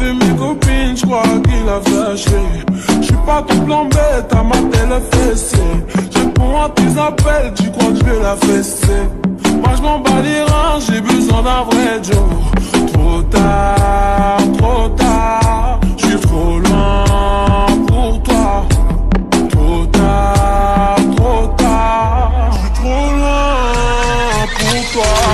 vu mes copines, je qu'il a flashé. Eh. Je suis pas ton plan bête, à ma télé fessée. Eh. J'ai pour moi tes appels, tu crois que je la fesser. Eh. Moi je m'en bats les reins, j'ai besoin d'un vrai Joe. Trop tard, trop tard, je suis trop loin pour toi. Trop tard, trop tard, je suis trop loin pour toi.